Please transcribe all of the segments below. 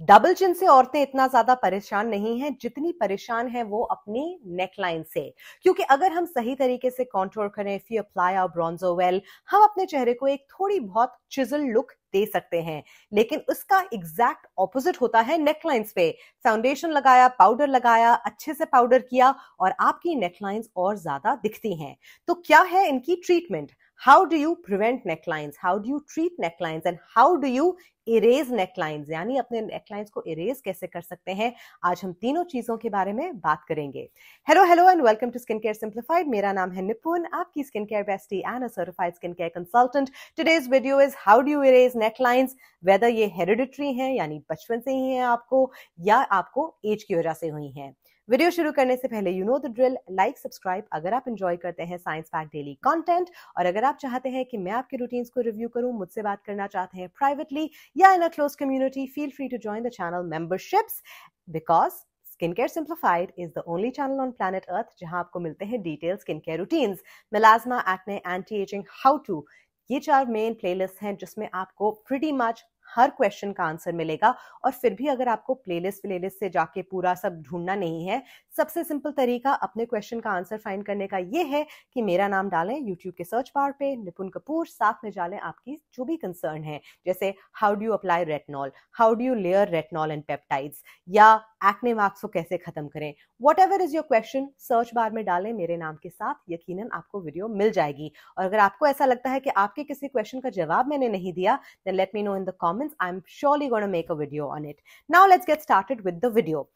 Double chin से औरतें इतना ज़्यादा परेशान नहीं हैं, जितनी परेशान है वो अपनी नेकलाइन से। क्योंकि अगर हम सही तरीके से कॉन्ट्रोल करें if you apply our ब्रॉन्जो well हम अपने चेहरे को एक थोड़ी बहुत चिजल लुक दे सकते हैं। लेकिन उसका एग्जैक्ट ऑपोजिट होता है नेकलाइंस पे। फाउंडेशन लगाया पाउडर लगाया, अच्छे से पाउडर किया और आपकी नेकलाइंस और ज़्यादा दिखती हैं। तो क्या है इनकी treatment how do you prevent necklines how do you treat necklines and how do you erase necklines यानी अपने नेकलाइंस को इरेज कैसे कर सकते हैं? आज हम तीनों चीज़ों के बारे में बात करेंगे। Hello hello and welcome to skin care simplified मेरा नाम है निपुन आपकी skin care bestie and a certified skin care consultant today's video is how do you erase necklines whether ये हेरिडिटरी हैं, यानी बचपन से ही है आपको, या आपको एज की वजह से हुई हैं। वीडियो शुरू करने से पहले you know the drill like subscribe अगर आप इंजॉय करते हैं साइंस पैक डेली कंटेंट और अगर आप चाहते हैं कि मैं आपके रूटीन्स को रिव्यू करूँ, मुझसे बात करना चाहते हैं प्राइवेटली या in a close community feel free to join the channel memberships because skin care simplified is the only channel on planet earth जहाँ आपको मिलते हैं detail skin care routines मिलाजमा acne anti ageing how to ये चार main playlist हैं जिसमें आपको pretty much हर क्वेश्चन का आंसर मिलेगा। और फिर भी अगर आपको प्लेलिस्ट प्लेलिस्ट से जाके पूरा सब ढूंढना नहीं है, सबसे सिंपल तरीका अपने क्वेश्चन का आंसर फाइंड करने का ये है कि मेरा नाम डालें यूट्यूब के सर्च बार पे निपुन कपूर, साथ में डालें आपकी जो भी कंसर्न है। जैसे how do you apply retinol how do you layer retinol and peptides या एक्ने मार्क्स को कैसे खत्म करें? Whatever is your question search bar में डालें, मेरे नाम के साथ यकीनन आपको वीडियो मिल जाएगी। और अगर आपको ऐसा लगता है कि आपके किसी क्वेश्चन का जवाब मैंने नहीं दिया then let me know in the comments I am surely gonna make a video on it now let's get started with the video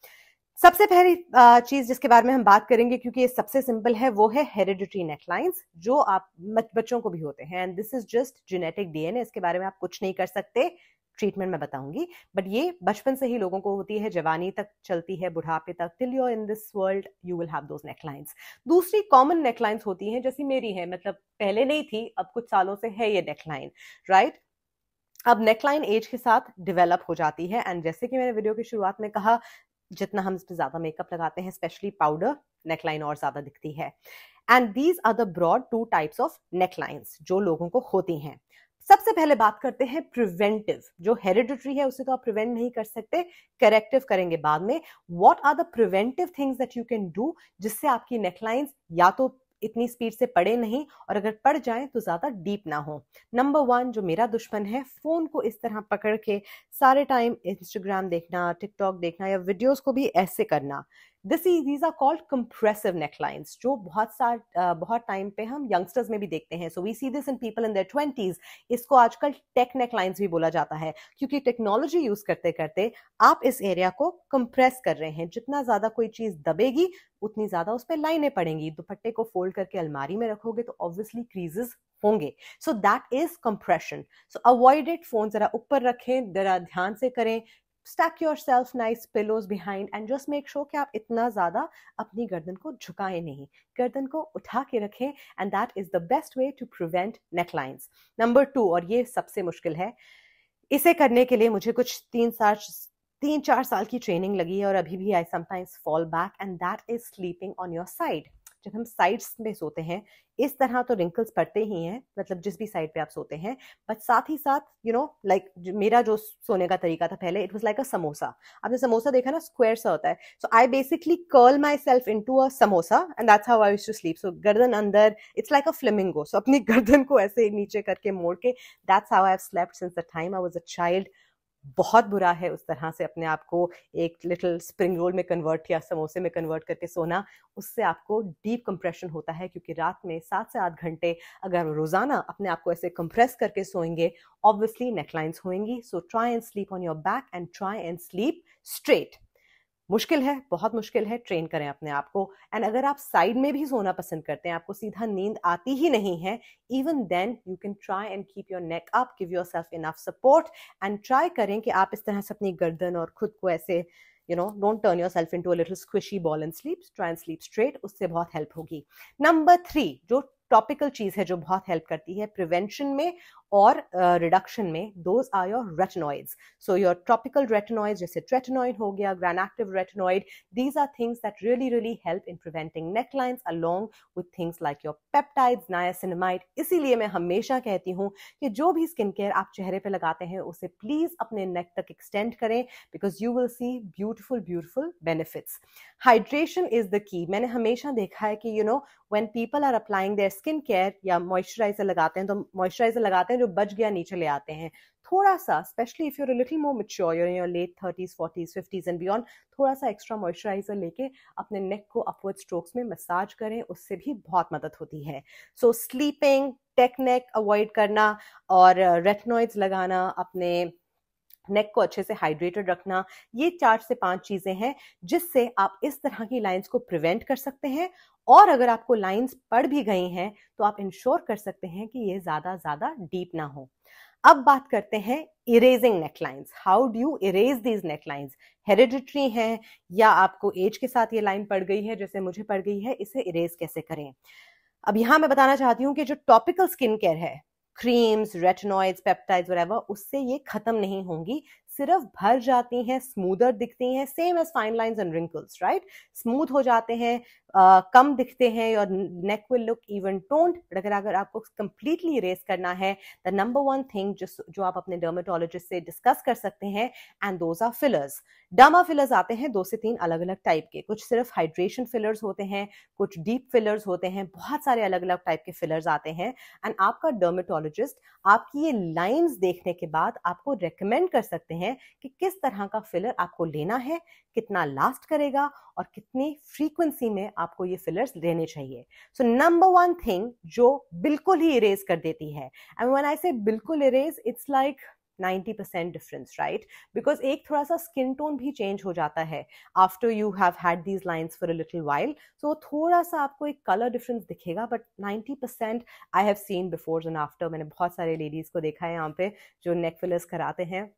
सबसे पहली चीज़ जिसके बारे में हम बात करेंगे, क्योंकि ये सबसे सिंपल है, वो है हेरिडिटरी नेकलाइंस जो आप बच्चों को भी होते हैं। And this is just genetic DNA इसके बारे में आप कुछ नहीं कर सकते। ट्रीटमेंट में बताऊँगी। बट ये बचपन से ही लोगों को होती है, जवानी तक चलती है, बुढ़ापे तक। Till you in this world you will have those necklines दूसरी कॉमन नेकलाइंस होती हैं, जैसी मेरी है मतलब पहले नहीं थी, अब कुछ सालों से है ये नेकलाइन राइट अब नेकलाइन एज के साथ डेवलप हो जाती है। एंड जैसे कि मैंने वीडियो की शुरुआत में कहा, जितना हम इस पर ज़्यादा मेकअप लगाते हैं स्पेशली पाउडर नेकलाइन और ज़्यादा दिखती है। And these are the broad two types of necklines जो लोगों को होती हैं। सबसे पहले बात करते हैं प्रिवेंटिव जो हेरिडिटरी है, उसे तो आप प्रिवेंट नहीं कर सकते करेक्टिव करेंगे बाद में। What are the preventive things that you can do जिससे आपकी नेकलाइंस या तो इतनी स्पीड से पढ़े नहीं और अगर पढ़ जाए तो ज़्यादा डीप ना हो। नंबर वन जो मेरा दुश्मन है फ़ोन को इस तरह पकड़ के सारे टाइम इंस्टाग्राम देखना टिकटॉक देखना या वीडियोस को भी ऐसे करना। This is these are called compressive necklines जो बहुत सार बहुत टाइम पे हम यंगस्टर्स में भी देखते हैं। So we see this in people in their twenties इसको आजकल टेक नेकलाइंस भी बोला जाता है, क्योंकि टेक्नोलॉजी यूज़ करते करते आप इस एरिया को कंप्रेस कर रहे हैं। जितना ज़्यादा कोई चीज़ दबेगी, उतनी ज़्यादा उस पर लाइनें पड़ेंगी। दुपट्टे को फोल्ड करके अलमारी में रखोगे तो ऑब्वियसली क्रीजेस होंगे। So that is compression so avoid it phone जरा ऊपर रखें, जरा ध्यान से करें। Stack yourself nice pillows behind and just make sure कि आप इतना ज़्यादा अपनी गर्दन को झुकाएँ नहीं गर्दन को उठा के रखें and that is the best way to prevent necklines. Number two, और ये सबसे मुश्किल है, इसे करने के लिए मुझे कुछ तीन साल तीन चार साल की ट्रेनिंग लगी है और अभी भी I sometimes fall back and that is sleeping on your side जब हम साइड्स में सोते हैं, इस तरह तो रिंकल्स पड़ते ही हैं मतलब जिस भी साइड पे आप सोते हैं बट साथ ही साथ यू नो लाइक मेरा जो सोने का तरीका था पहले it was like a samosa आपने समोसा देखा ना स्क्वायर सा होता है. So I basically curl myself into a samosa and that's how I to sleep so गर्दन अंदर it's like a flamingo so अपनी गर्दन को ऐसे नीचे करके मोड़ के that's how I have slept since the time I was a child बहुत बुरा है उस तरह से अपने आप को एक लिटिल स्प्रिंग रोल में कन्वर्ट या समोसे में कन्वर्ट करके सोना, उससे आपको डीप कंप्रेशन होता है क्योंकि रात में सात से आठ घंटे अगर रोज़ाना अपने आप को ऐसे कंप्रेस करके सोएँगे obviously necklines होएँगी so try and sleep on your back and try and sleep straight मुश्किल है, बहुत मुश्किल है, ट्रेन करें अपने आप को। एंड अगर आप साइड में भी सोना पसंद करते हैं, आपको सीधा नींद आती ही नहीं है even then you can try and keep your neck up give yourself enough support and try करें कि आप इस तरह से अपनी गर्दन और खुद को ऐसे you know don't turn yourself into a little squishy ball and sleep try and sleep straight उससे बहुत हेल्प होगी। नंबर थ्री जो टॉपिकल चीज़ है जो बहुत हेल्प करती है प्रिवेंशन में और रिडक्शन uh, में those are your retinoids so your tropical retinoid जैसे ट्रेटनॉइड हो गया gran active retinoid these are things that really really help in preventing necklines along with things like your peptides niacinamide इसीलिए मैं हमेशा कहती हूँ कि जो भी स्किन केयर आप चेहरे पे लगाते हैं उसे प्लीज़ अपने नेक तक एक्सटेंड करें because you will see beautiful beautiful benefits hydration is the key मैंने हमेशा देखा है कि you know when people are applying their skin care या मॉइस्चराइजर लगाते हैं तो मॉइस्चराइजर लगाते हैं जो बच गया नीचे ले आते हैं। थोड़ा सा specially if you're little more mature you're your late thirties forties fifties and beyond थोड़ा सा एक्स्ट्रा मॉइस्चराइजर लेके अपने नेक को अपवर्ड स्ट्रोक्स में मसाज करें, उससे भी बहुत मदद होती है। So sleeping tech neck avoid करना और रेटनॉइड्स लगाना, अपने नेक को अच्छे से हाइड्रेटेड रखना, ये चार से पाँच चीज़ें हैं जिससे आप इस तरह की लाइंस को प्रिवेंट कर सकते हैं और अगर आपको लाइंस पड़ भी गई हैं तो आप इंश्योर कर सकते हैं कि ये ज़्यादा ज़्यादा डीप ना हो। अब बात करते हैं erasing necklines how do you erase these neck necklines hereditary हैं या आपको एज के साथ ये लाइन पड़ गई है, जैसे मुझे पड़ गई है, इसे इरेज कैसे करें? अब यहाँ मैं बताना चाहती हूँ कि जो टॉपिकल स्किन केयर है क्रीम्स रेटनॉइड्स पेप्टाइड्स वगैरह उससे ये खत्म नहीं होंगी। सिर्फ़ भर जाती हैं स्मूदर दिखती हैं same age fine lines and wrinkles right smooth हो जाते हैं uh, कम दिखते हैं और neck will look even toned अगर अगर आपको कंप्लीटली रेस करना है द नंबर वन थिंग जो जो आप अपने डर्माटोलॉजिस्ट से डिस्कस कर सकते हैं and those are fillers derma fillers आते हैं दो से तीन अलग अलग टाइप के। कुछ सिर्फ़ हाइड्रेशन फिलर्स होते हैं कुछ डीप फिलर्स होते हैं बहुत सारे अलग अलग टाइप के फिलर्स आते हैं एंड आपका डर्माटोलॉजिस्ट आपकी ये लाइंस देखने के बाद आपको रिकमेंड कर सकते हैं हैं कि किस तरह का फिलर आपको लेना है, कितना लास्ट करेगा और कितनी फ्रीक्वेंसी में आपको ये फिलर्स लेने चाहिए। सो नंबर वन थिंग जो बिल्कुल ही इरेज कर देती है एंड व्हेन आई से बिल्कुल erase it's like 90% percent difference right because एक थोड़ा सा स्किन टोन भी चेंज हो जाता है after you have had these lines for a little while so थोड़ा सा आपको एक कलर डिफरेंस दिखेगा but 90% I have seen before and after मैंने बहुत सारे लेडीज़ को देखा है यहाँ पे जो नेक फिलर्स कराते हैं।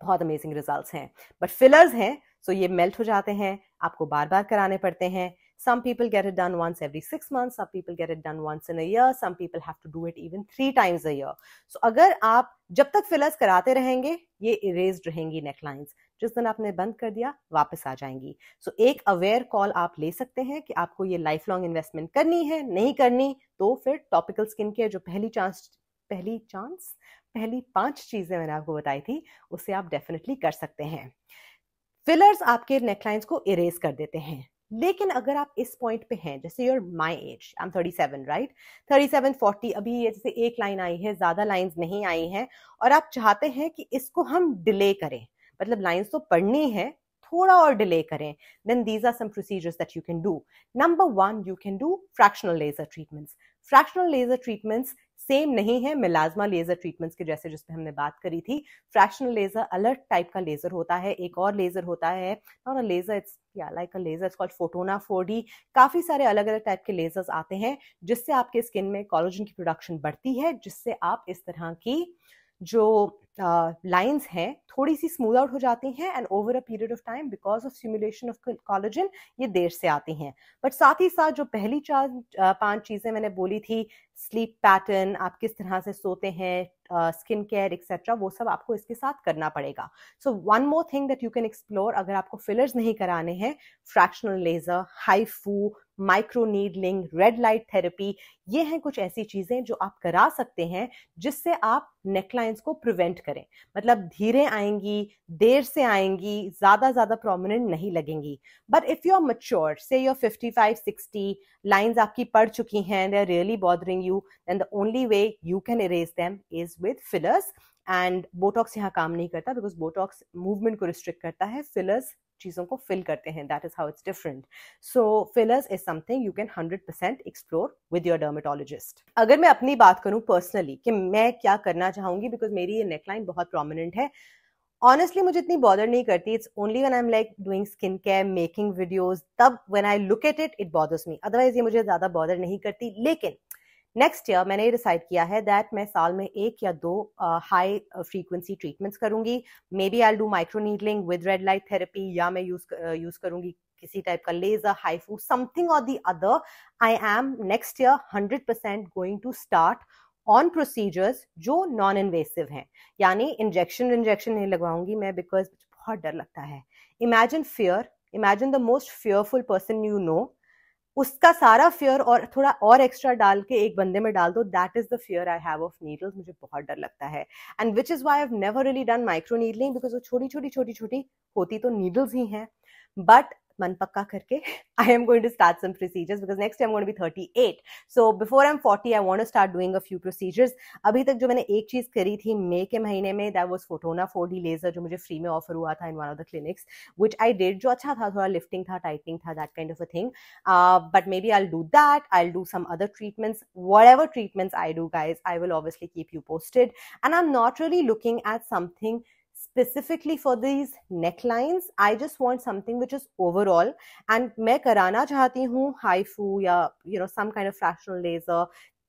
बहुत अमेजिंग रिजल्ट्स हैं। बट फिलर्स हैं सो ये मेल्ट हो जाते हैं आपको बार बार कराने पड़ते हैं। People get it done once every six months some people get it done once in a year some people have to do it even three times a year. So अगर आप जब तक फिलर्स कराते रहेंगे ये इरेज्ड रहेंगी necklines जिस दिन आपने बंद कर दिया वापस आ जाएँगी। सो so, एक अवेयर कॉल आप ले सकते हैं कि आपको ये लाइफ लॉन्ग इन्वेस्टमेंट करनी है नहीं करनी तो फिर टॉपिकल स्किन केयर जो पहली चांस पहली चांस पहली पाँच चीज़ें मैंने आपको बताई थी, उसे आप डेफिनेटली कर सकते हैं। फिलर्स आपके नेकलाइंस को इरेज कर देते हैं। लेकिन अगर आप इस पॉइंट पे हैं, जैसे your my age I am thirty seven right thirty seven forty अभी ये जैसे एक लाइन आई है, ज़्यादा लाइंस नहीं आई हैं, और आप चाहते हैं कि इसको हम डिले करें। मतलब लाइंस तो पढ़नी है, थोड़ा और डिले करें। Then these are some procedures that you can do number one you can do fractional laser treatments fractional laser treatments same नहीं है मिलाजमा लेजर ट्रीटमेंट्स के जैसे जिसपे हमने बात करी थी। फ्रैक्शनल लेजर अलर्ट टाइप का लेजर होता है, एक और लेजर होता है और laser it's yeah like a laser called Fotona four काफ़ी सारे अलग अलग टाइप के लेजर्स आते हैं, जिससे आपके स्किन में कॉलोजन की प्रोडक्शन बढ़ती है, जिससे आप इस तरह की जो लाइंस हैं थोड़ी सी स्मूथ आउट हो जाती हैं and over a period of time because of stimulation of collagen ये देर से आती हैं। बट साथ ही साथ जो पहली चार पाँच चीज़ें मैंने बोली थी स्लीप पैटर्न आप किस तरह से सोते हैं स्किन केयर एक्सेट्रा वो सब आपको इसके साथ करना पड़ेगा। So one more thing that you can explore अगर आपको फिलर्स नहीं कराने हैं fractional laser HIFU micro needling red light therapy ये हैं कुछ ऐसी चीज़ें जो आप करा सकते हैं जिससे आप नेकलाइंस को प्रिवेंट करें। मतलब धीरे आएँगी, देर से आएँगी ज़्यादा ज़्यादा प्रोमिनेंट नहीं लगेंगी। But if you are mature say your fifty five sixty lines आपकी पढ़ चुकी हैं they are really bothering you then the only way you can erase them is with fillers and Botox यहाँ काम नहीं करता बिकॉज़ बोटॉक्स मूवमेंट को restrict करता है फिलर्स चीज़ों को फिल करते हैं that is how it's different so fillers is something you can hundred percent explore with your dermatologist अगर मैं अपनी बात करूँ पर्सनली कि मैं क्या करना चाहूँगी बिकॉज़ मेरी ये नेकलाइन बहुत प्रोमिनेंट है ऑनेस्टली मुझे इतनी बॉदर नहीं करती. It's only when I am like doing skin care making videos तब when I look at it it bothers me otherwise ये मुझे ज़्यादा बॉदर नहीं करती. लेकिन नेक्स्ट ईयर मैंने डिसाइड किया है दैट मैं साल में एक या दो हाई फ्रीक्वेंसी ट्रीटमेंट्स करूँगी maybe I do micro needling with red light therapy या मैं यूज़ यूज़ करूँगी किसी टाइप का लेजर हाईफू समथिंग और the other I am next year hundred percent going to start on procedures जो non invasive हैं। यानी इंजेक्शन इंजेक्शन नहीं लगवाऊँगी मैं बिकॉज़ बहुत डर लगता है। Imagine fear imagine the most fearful person you know उसका सारा फियर और थोड़ा और एक्स्ट्रा डाल के एक बंदे में डाल दो that is the fear I have of needles मुझे बहुत डर लगता है। And which is why never really done micro needling because वो छोटी छोटी छोटी छोटी होती तो नीडल्स ही हैं। बट मन पक्का करके I am going to start some procedures because next time going be thirty eight so before I am forty I want start doing a few procedures अभी तक जो मैंने एक चीज़ करी थी, मई के महीने में that was Fotona four D laser जो मुझे फ्री में ऑफ़र हुआ था in one of the clinics which I did जो अच्छा था, थोड़ा लिफ्टिंग था टाइटनिंग था that kind of a thing but maybe I do that I do some other treatments whatever treatments I do guys I will obviously keep you posted and I am not really looking at something specifically for these necklines, i just want something which is overall. And मैं कराना चाहती हूँ HIFU या, you know, some kind of fractional laser.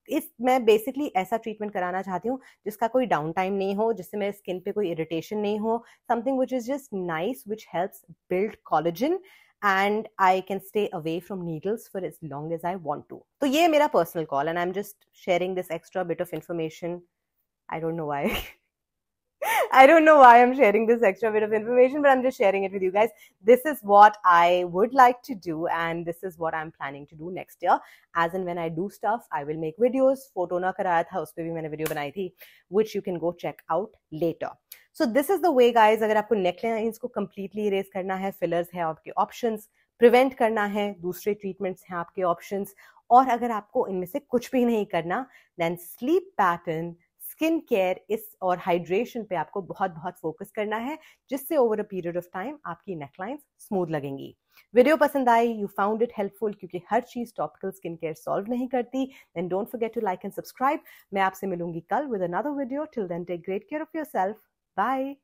इस, मैं basically ऐसा treatment कराना चाहती हूँ जिसका कोई डाउन टाइम नहीं हो, जिससे मेरे स्किन पे कोई इरिटेशन नहीं हो. Something which is just nice which helps build collagen and I can stay away from needles for as long as I want to तो ये मेरा personal call and I am just sharing this extra bit of information I don't know why I don't know why I'm sharing this extra bit of information, but I'm just sharing it with you guys. This is what I would like to do, and this is what I'm planning to do next year. As and when I do stuff, I will make videos. Photo na karaya tha, us pe bhi maine video banayi thi, which you can go check out later. So this is the way, guys. अगर आपको necklines को completely erase करना है, fillers है आपके options, prevent करना है, दूसरे treatments हैं आपके options, और अगर आपको इनमें से कुछ भी नहीं करना, then sleep pattern skin care इस और हाइड्रेशन पे आपको बहुत बहुत फोकस करना है, जिससे over a period of time आपकी नेकलाइंस स्मूथ लगेंगी। वीडियो पसंद I you found it helpful क्योंकि हर चीज़ टॉपिकल स्किन केयर सॉल्व नहीं करती then don't forget to like and subscribe मैं आपसे मिलूँगी कल with another video till then take great care of yourself bye